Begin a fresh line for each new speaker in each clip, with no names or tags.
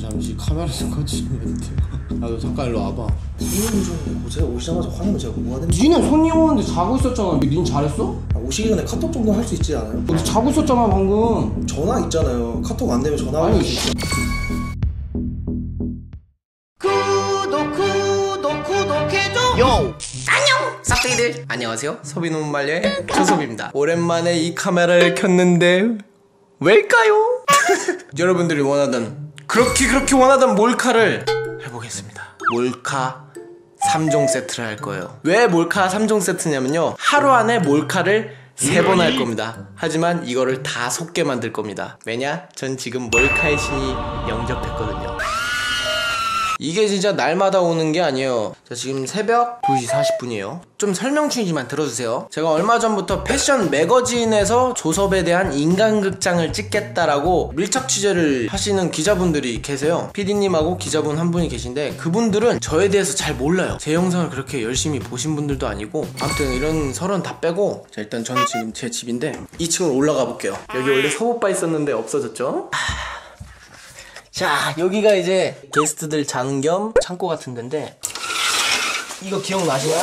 잠시 카메라 좀 꺼주시면 돼요 나도 잠깐 일로 와봐
손님 좀 제가 오시자마자 화내면 제가 뭐가 됩니까?
니는 손님 오는데 자고 있었잖아 닌 잘했어?
아, 오시기 전에 카톡 정도 할 수 있지 않아요?
너 자고 있었잖아 방금
전화 있잖아요. 카톡 안 되면 전화 할수 있어요.
구독 구독 구독해줘 요 안녕 싹둥이들 안녕하세요 소비노 말려의 조섭입니다 오랜만에 이 카메라를 켰는데 왜일까요? 여러분들이 원하던 그렇게 그렇게 원하던 몰카를 해보겠습니다. 몰카 3종 세트를 할 거예요. 왜 몰카 3종 세트냐면요. 하루 안에 몰카를 세 번 할 겁니다. 하지만 이거를 다 속게 만들 겁니다. 왜냐? 전 지금 몰카의 신이 영접했거든요 이게 진짜 날마다 오는 게 아니에요. 자, 지금 새벽 2시 40분이에요. 좀 설명충이지만 들어주세요. 제가 얼마 전부터 패션 매거진에서 조섭에 대한 인간극장을 찍겠다라고 밀착 취재를 하시는 기자분들이 계세요. PD님하고 기자분 한 분이 계신데 그분들은 저에 대해서 잘 몰라요. 제 영상을 그렇게 열심히 보신 분들도 아니고 아무튼 이런 설은 다 빼고 자, 일단 저는 지금 제 집인데 2층으로 올라가 볼게요. 여기 원래 서보바 있었는데 없어졌죠? 자 여기가 이제 게스트들 자는 겸 창고 같은 데인데 이거 기억나시나요?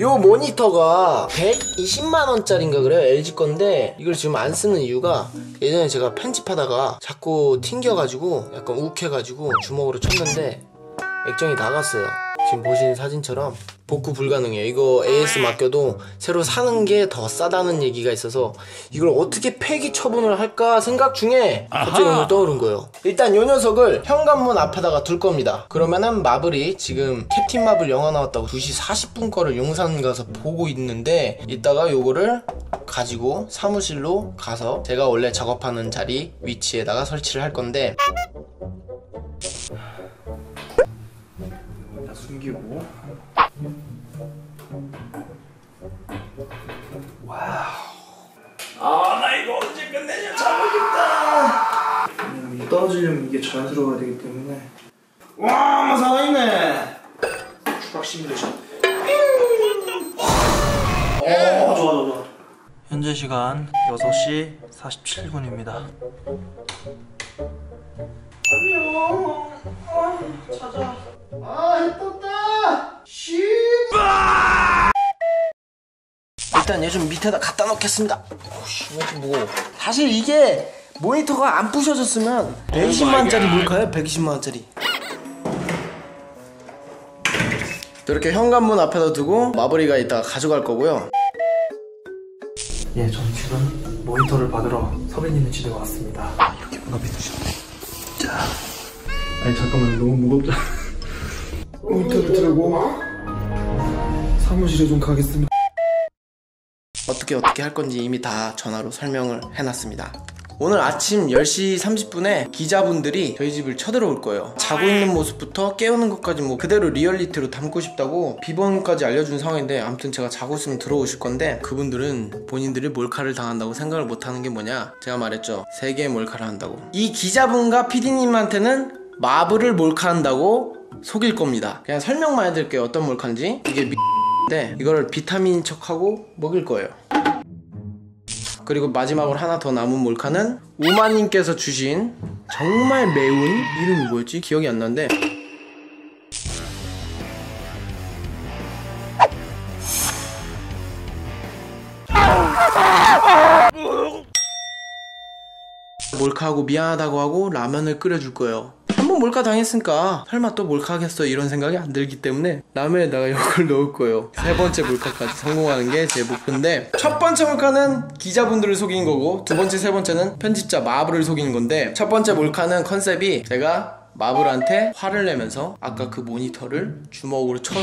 요 모니터가 120만원짜리인가 그래요 LG 건데 이걸 지금 안 쓰는 이유가 예전에 제가 편집하다가 자꾸 튕겨가지고 약간 욱해가지고 주먹으로 쳤는데 액정이 나갔어요 지금 보시는 사진처럼 복구 불가능해요 이거 AS 맡겨도 새로 사는 게 더 싸다는 얘기가 있어서 이걸 어떻게 폐기 처분을 할까 생각 중에 갑자기 오늘 떠오른 거예요. 일단 요 녀석을 현관문 앞에다가 둘 겁니다. 그러면은 마블이 지금 캡틴 마블 영화 나왔다고 2시 40분 거를 용산 가서 보고 있는데 이따가 요거를 가지고 사무실로 가서 제가 원래 작업하는 자리 위치에다가 설치를 할 건데
일단 숨기고. 와우. 아, 나 이거 언제 끝내냐? 음, 떨어지려면 이게 자연스러워야 되기 때문에. 와, 엄마 살아있네. 추락 시뮬레이션. 어, 좋아, 좋아, 좋아.
현재 시간 6시 47분입니다.
안녕. 아, 찾아. 아, 해 떴다. 씨.
일단 얘 좀 밑에다 갖다 놓겠습니다. 오씨, 왜 이렇게 무거워? 사실 이게 모니터가 안 부셔졌으면 120만원짜리 물까요? 120만원짜리. 이렇게 현관문 앞에다 두고 마블이가 이따가 가져갈 거고요.
예, 저는 지금 모니터를 받으러 서빈님의 집에 왔습니다. 이렇게 문 앞에 두시면 자. 아니, 잠깐만, 너무 무겁잖아.
모니터를 들고 사무실에 좀 가겠습니다.
어떻게 어떻게 할 건지 이미 다 전화로 설명을 해놨습니다. 오늘 아침 10시 30분에 기자분들이 저희 집을 쳐들어올 거예요. 자고 있는 모습부터 깨우는 것까지 뭐 그대로 리얼리티로 담고 싶다고 비번까지 알려준 상황인데 아무튼 제가 자고 있으면 들어오실 건데 그분들은 본인들이 몰카를 당한다고 생각을 못하는 게 뭐냐 제가 말했죠. 세 개의 몰카를 한다고. 이 기자분과 PD님한테는 마블을 몰카한다고 속일 겁니다. 그냥 설명만 해드릴게요. 어떤 몰카인지. 이게 네, 이거를 비타민 척하고 먹일 거예요. 그리고 마지막으로 하나 더 남은 몰카는 우마님께서 주신 정말 매운 이름이 뭐였지? 기억이 안 나는데 몰카하고 미안하다고 하고 라면을 끓여줄 거예요. 한번 몰카 당했으니까 설마 또 몰카 하겠어 이런 생각이 안 들기 때문에 라면에다가 이걸 넣을 거예요. 세 번째 몰카까지 성공하는 게 제 목표인데 첫 번째 몰카는 기자분들을 속인 거고 두 번째 세 번째는 편집자 마블을 속이는 건데 첫 번째 몰카는 컨셉이 제가 마블한테 화를 내면서 아까 그 모니터를 주먹으로 쳐서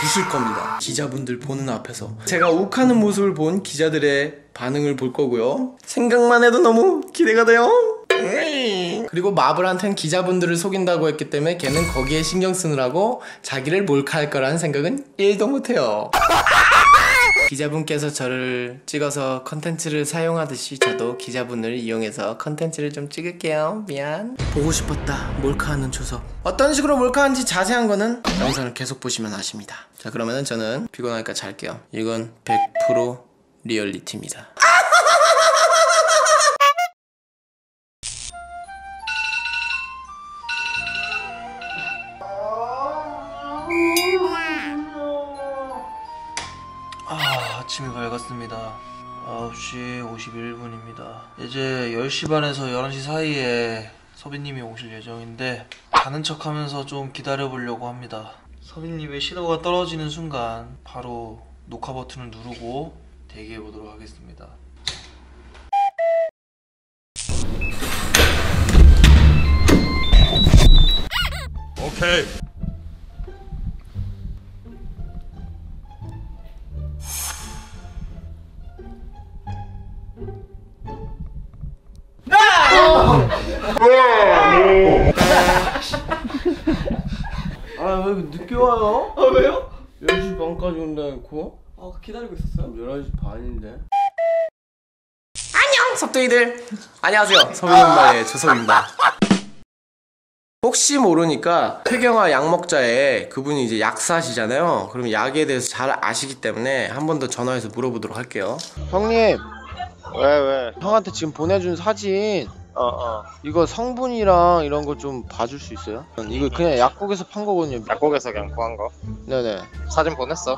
부술 겁니다. 기자분들 보는 앞에서. 제가 욱하는 모습을 본 기자들의 반응을 볼 거고요. 생각만 해도 너무 기대가 돼요. 그리고 마블한테는 기자분들을 속인다고 했기 때문에 걔는 거기에 신경 쓰느라고 자기를 몰카할 거라는 생각은 1도 못해요. 기자분께서 저를 찍어서 컨텐츠를 사용하듯이 저도 기자분을 이용해서 컨텐츠를 좀 찍을게요. 미안. 보고 싶었다. 몰카하는 조석. 어떤 식으로 몰카하는지 자세한 거는 영상을 계속 보시면 아십니다. 자, 그러면은 저는 피곤하니까 잘게요. 이건 100% 리얼리티입니다. 아침이 밝았습니다. 9시 51분입니다. 이제 10시 반에서 11시 사이에 서빈님이 오실 예정인데 가는 척 하면서 좀 기다려 보려고 합니다. 서빈님의 신호가 떨어지는 순간 바로 녹화 버튼을 누르고 대기해 보도록 하겠습니다.
오케이.
아왜 늦게 와요?
아 왜요?
10시 반까지 온다고?
아 기다리고 있었어요?
11시 반인데 안녕 섭둥이들 안녕하세요 서민엄마의 조섭입니다 혹시 모르니까 폐경화 약 먹자에 그분이 이제 약사시잖아요 그럼 약에 대해서 잘 아시기 때문에 한 번 더 전화해서 물어보도록 할게요 형님
왜 왜?
형한테 지금 보내준 사진
어 어.
이거 성분이랑 이런 거 좀 봐줄 수 있어요? 이거 그냥 약국에서 판 거거든요
약국에서 그냥 구한 거.
네네
사진 보냈어.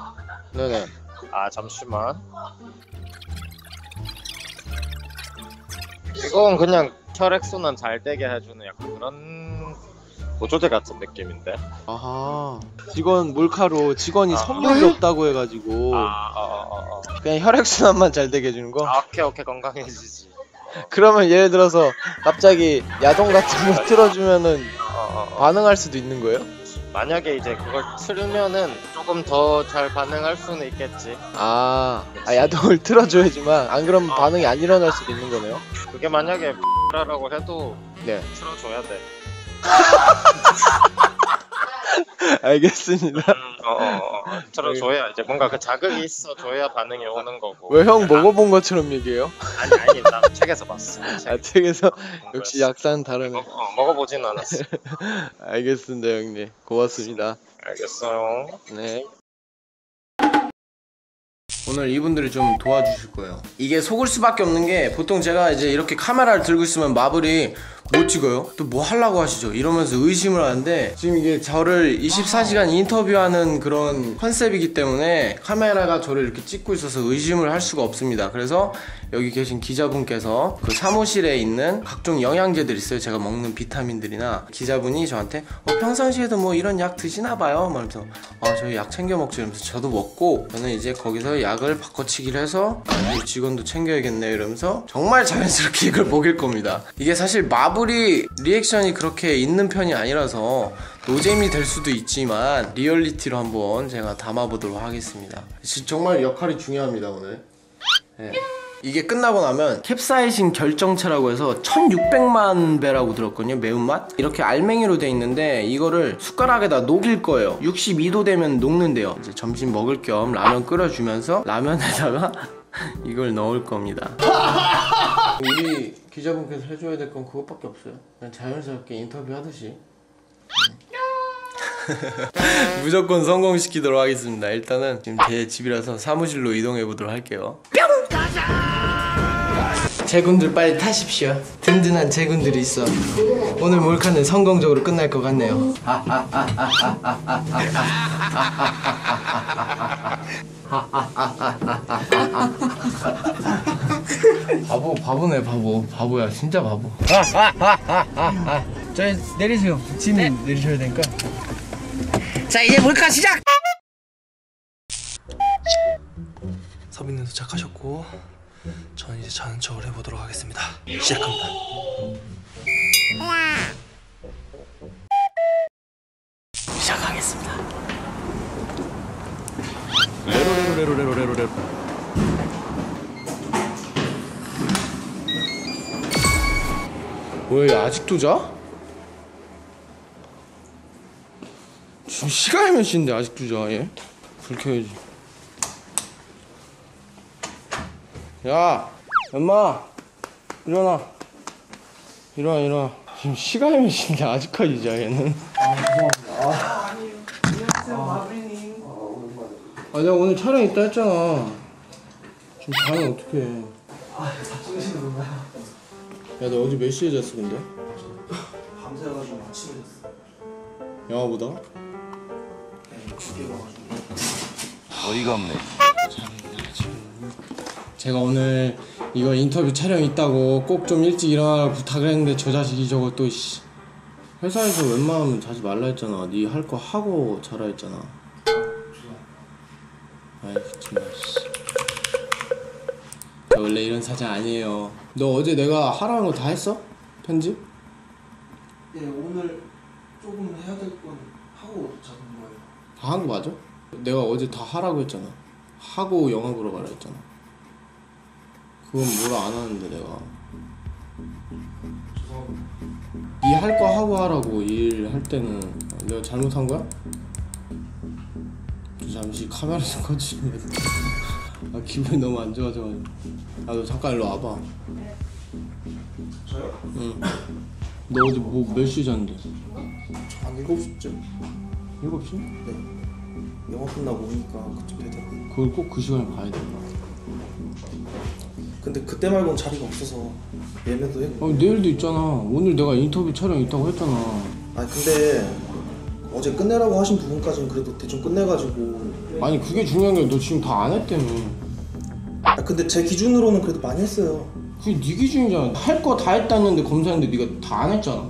네네
아 잠시만. 이건 그냥 혈액순환 잘 되게 해주는 약간 그런 보조제 같은 느낌인데.
아하 직원 몰카로 직원이
아.
선물이 없다고 해가지고
아, 어, 어, 어, 어.
그냥 혈액순환만 잘 되게 해주는 거?
아, 오케이 오케이 건강해지지.
그러면 예를 들어서 갑자기 야동 같은 거 틀어주면은
어, 어, 어.
반응할 수도 있는 거예요?
만약에 이제 그걸 틀면은 조금 더 잘 반응할 수는 있겠지.
아, 아 야동을 틀어줘야지만 안 그러면 반응이 안 일어날 수도 있는 거네요?
그게 만약에 라고 해도
네
틀어줘야 돼.
알겠습니다
음, 어, 어, 어, 어. 틀어줘야 이제 뭔가 그 자극이 있어 줘야 반응이 오는 거고.
왜 형 먹어본 것처럼 얘기해요?
아니 아니 나 책에서 봤어.
아 책에서 역시 약사는 다르네
어, 어, 먹어보진 않았어.
알겠습니다 형님 고맙습니다
알겠어요.
네. 오늘 이분들이 좀 도와주실 거예요. 이게 속을 수밖에 없는 게 보통 제가 이제 이렇게 카메라를 들고 있으면 마블이 못 찍어요? 또 뭐 하려고 하시죠? 이러면서 의심을 하는데 지금 이게 저를 24시간 인터뷰하는 그런 컨셉이기 때문에 카메라가 저를 이렇게 찍고 있어서 의심을 할 수가 없습니다. 그래서 여기 계신 기자분께서 그 사무실에 있는 각종 영양제들 있어요. 제가 먹는 비타민들이나 기자분이 저한테 어, 평상시에도 뭐 이런 약 드시나 봐요. 하면서 아 저희 약 챙겨 먹죠. 이러면서 저도 먹고 저는 이제 거기서 약을 바꿔치기를 해서 아, 이 직원도 챙겨야겠네 이러면서 정말 자연스럽게 이걸 먹일 겁니다. 이게 사실 마블이 리액션이 그렇게 있는 편이 아니라서 노잼이 될 수도 있지만 리얼리티로 한번 제가 담아보도록 하겠습니다. 지- 정말 역할이 중요합니다 오늘. 네. 이게 끝나고 나면 캡사이신 결정체라고 해서 1600만 배라고 들었거든요 매운맛 이렇게 알맹이로 돼 있는데 이거를 숟가락에다 녹일 거예요 62도 되면 녹는데요 이제 점심 먹을 겸 라면 끓여주면서 라면에다가 이걸 넣을 겁니다 우리 기자분께서 해줘야 될 건 그것밖에 없어요 그냥 자연스럽게 인터뷰 하듯이 무조건 성공시키도록 하겠습니다 일단은 지금 제 집이라서 사무실로 이동해 보도록 할게요 제군들 빨리 타십시오. 든든한 제군들이 있어. 오늘 몰카는 성공적으로 끝날 것 같네요. 바보, 바보네, 바보. 바보야, 진짜 바보. 자, 내리세요. 짐 내리셔야 되니까. 자, 이제 몰카 시작!
서빈님 도착하셨고 저는 이제 자는 척을 해보도록 하겠습니다. 시작합니다.
시작하겠습니다.
레로레로레로레로레로.
왜 아직도 자? 지금 시간이 몇 시인데 아직도 자 얘? 불 켜야지. 야 엄마 일어나. 일어나 일어나. 지금 시간이 몇 시인데 아직까지 자 얘는? 아 내가 오늘 촬영 있다 했잖아. 지금 자면 어떡해 야너 어제 몇 시에 잤어 근데?
밤새가지고 아침에 잤어.
영화 보다가?
어이가 없네.
제가 오늘 이거 인터뷰 촬영 있다고 꼭 좀 일찍 일어나라고 부탁을 했는데 저 자식이 저거 또 씨. 회사에서 웬만하면 자지 말라 했잖아. 네 할 거 하고 자라 했잖아. 아이 정말 씨. 저 원래 이런 사장 아니에요. 너 어제 내가 하라는 거 다 했어? 편집?
예 오늘 조금 해야 될 건 하고 잡은 거예요.
다 한 거 맞아? 내가 어제 다 하라고 했잖아. 하고 영화 보러 가라 했잖아. 그건 뭐라 안 하는데 내가. 네할거 하고 하라고 일 할 때는 내가 잘못한 거야? 저 잠시 카메라 좀 꺼주면 아 기분이 너무 안 좋아져가지고 아너 잠깐 일로 와봐.
저요?
응너 어제 뭐 몇 시에 잤는데?
한 7시쯤.
7시?
영화 끝나고 오니까 그쯤 되더라고요.
그걸 꼭 그 시간에 봐야 돼.
근데 그때 말고는 자리가 없어서 예매도 했고.
아 내일도 있잖아. 오늘 내가 인터뷰 촬영 있다고 했잖아.
아 근데 어제 끝내라고 하신 부분까지는 그래도 대충 끝내가지고
아니 그게 중요한 게 너 지금 다 안 했다며.
아 근데 제 기준으로는 그래도 많이 했어요.
그게 네 기준이잖아. 할 거 다 했다는데 검사했는데 네가 다 안 했잖아.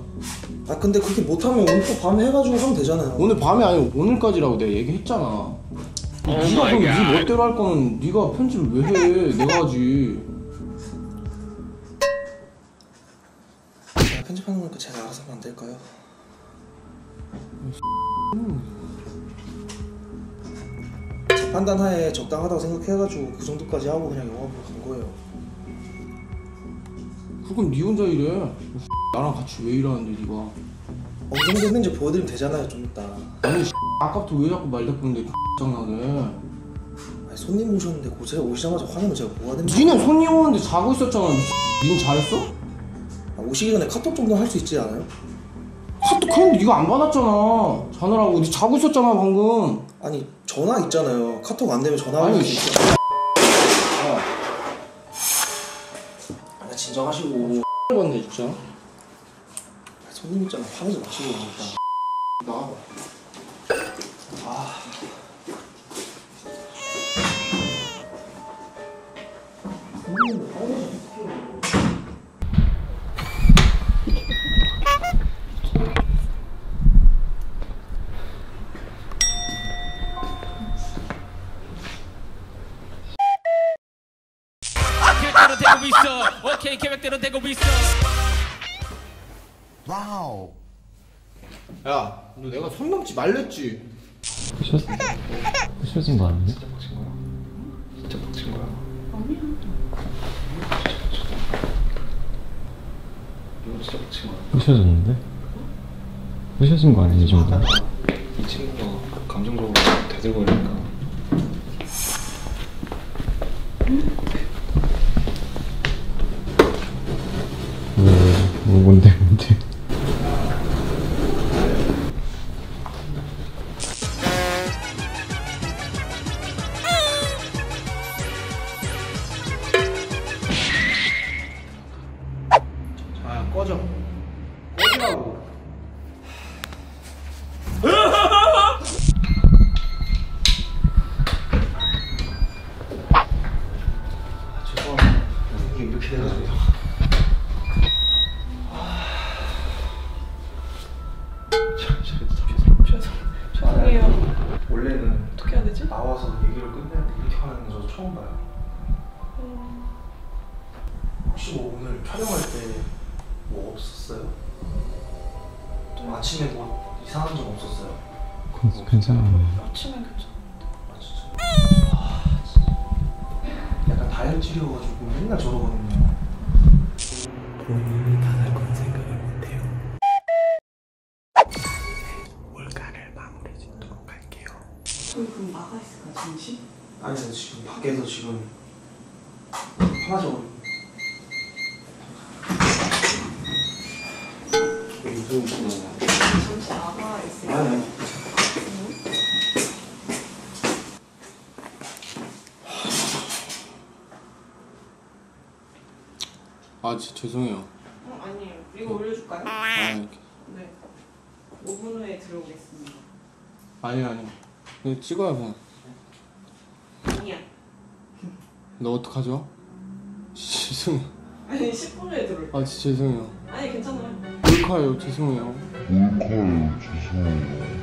아 근데 그렇게 못하면 오늘 또 밤에 해가지고 하면 되잖아요.
오늘 밤이 아니고 오늘까지라고 내가 얘기했잖아. 네가 그럼 네 멋대로 할 거는 네가 편집을 왜 해? 내가 하지.
제가 편집하는 거니까 제가 알아서 하면 안 될까요? 제 판단하에 적당하다고 생각해가지고 그 정도까지 하고 그냥 영화 보러 간 거예요.
그건 네 혼자 일해. 나랑 같이 왜 일하는데 네가?
어느 정도 했는지 보여드리면 되잖아요 좀 이따.
아니 아까부터 왜 자꾸 말 대꾸는데 장난해?
아니, 손님 모셨는데 고 제가 오시자마자 화내면 제가 뭐가 됩니까?
니는 손님 오는데 자고 있었잖아. 니는 잘했어?
아, 오시기 전에 카톡 정도는 할수 있지 않아요?
카톡 그런데 네가 안 받았잖아. 자느라고. 네 자고 있었잖아 방금.
아니 전화 있잖아요. 카톡 안 되면 전화 하면
아니,
수 있죠 아니 진정하시고.
받네 진짜?
손님 있잖아. 화내지 마시고 일단
나와봐 내가 손 넘지 말랬지?
부셔진 거 아니에요?
진짜 빡친 거야. 이거 진짜 빡친 거야.
부셔졌는데? 부셔진 거 아니에요, 이 정도?
이 친구가 감정적으로 대들거리니까.
왜,
꺼져. 꺼지라고.
죄송합니다 이게 이렇게 돼가지고 죄송해요 원래는 어떻게 해야 되지? 나와서 얘기를 끝내는데 이렇게 하는 거 처음 봐요 혹시 뭐 오늘 촬영할 때 뭐 없었어요? 좀 아침에 뭐 이상한 점 없었어요?
그- 괜찮아요.
아 진짜 아 진짜 약간 다혈질이어가지고 맨날 저러거든요 본인이 당할 건 생각을 못해요 월가를 마무리 짓도록 할게요
저희 그럼 나가 있을까 잠시?
아니 지금 밖에서 지금 화나서 아,
진짜 죄송해요.
어, 아니에요. 이거 올려줄까요?
아,
네. 5분 후에 들어오겠습니다.
아니, 아니. 그냥 찍어요, 그냥.
아니야.
너 어떡하죠? 죄송해요.
아니 10분 후에 들어올.
아 진짜 죄송해요.
아니 괜찮아요.
몰카예요. 죄송해요. 뭘까지로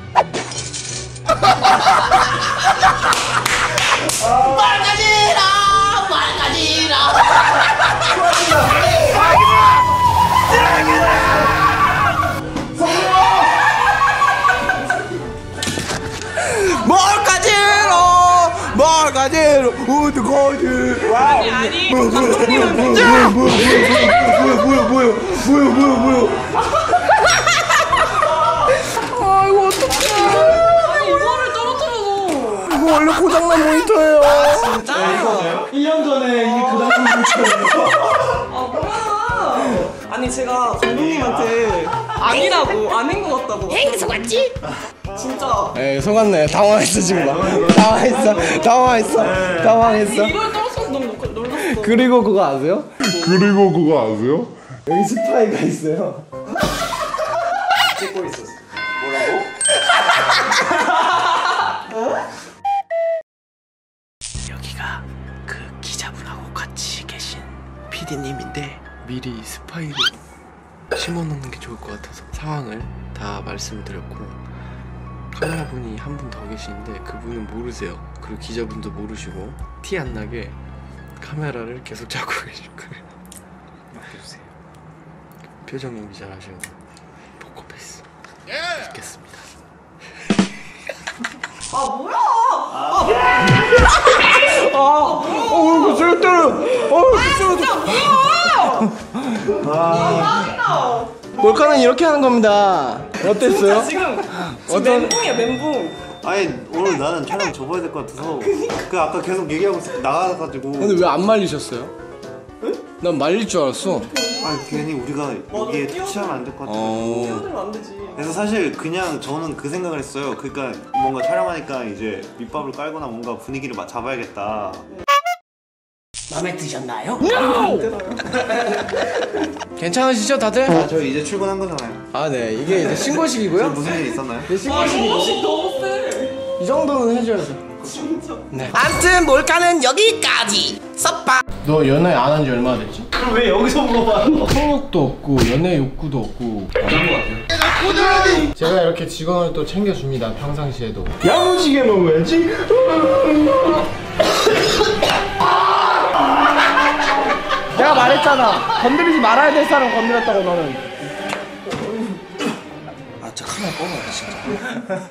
아니 아니.
뭐야 뭐야 뭐야 뭐야 뭐야 뭐야 아이고 어떡해
아니 이거를 떨어뜨려서.
이거 원래 고장난 모니터예요
진짜?
1년 전에 이게 그 당시
아 뭐야? 아니 제가 감독님한테 아니라고 아닌 것 같다고. 행속 왔지? 진짜.
에 속았네 당황했어 지금 막 당황했어 당황했어 당황했어
이걸 떨
그리고 그거 아세요?
그리고 그거 아세요?
여기 스파이가 있어요
찍고 있었어. 뭐라고?
여기가 그 기자분하고 같이 계신 PD님인데 미리 스파이를 심어놓는 게 좋을 것 같아서 상황을 다 말씀드렸고 카메라분이 한 분 더 계시는데 그분은 모르세요 그리고 기자분도 모르시고 티 안 나게 카메라를 계속 잡고 계실 거예요. 맡겨주세요. 표정 연기 잘 하셔야 돼요 포커페이스 믿겠습니다.
아 뭐야?
어우 술 때려 어우 술
아,
몰카는 이렇게 하는 겁니다. 어땠어요? 어떤-
멘붕이야 멘붕.
아니 오늘 나는 촬영 접어야 될 것 같아서 그 아까 계속 얘기하고 때 나가가지고.
근데 왜 안 말리셨어요? 난 말릴 줄 알았어.
아니 괜히 우리가 여기에 touch하면 안 될 것 같아서
어...
뛰어들면 안 되지.
그래서 사실 그냥 저는 그 생각을 했어요. 그러니까 뭔가 촬영하니까 이제 밑밥을 깔거나 뭔가 분위기를 막 잡아야겠다
괜찮으시죠 다들?
아 저 이제 출근한 거잖아요.
아 네. 이게 이제 신고식이고요.
무슨 일 있었나요?
이게 신고식이고.
식 너무 세.
이 정도는 해줘야죠.
진짜.
네. 암튼 몰카는 여기까지. 썩바. 너 연애 안 한 지 얼마나 됐지?
그럼 왜 여기서 물어봐
성욕도 없고 연애 욕구도 없고.
것 같아요.
제가 이렇게 직원을 또 챙겨줍니다 평상시에도.
야무지게 먹어야지
내가 말했잖아. 건드리지 말아야 될 사람 건드렸다고 너는.
아 진짜 카메라 꺼놔 진짜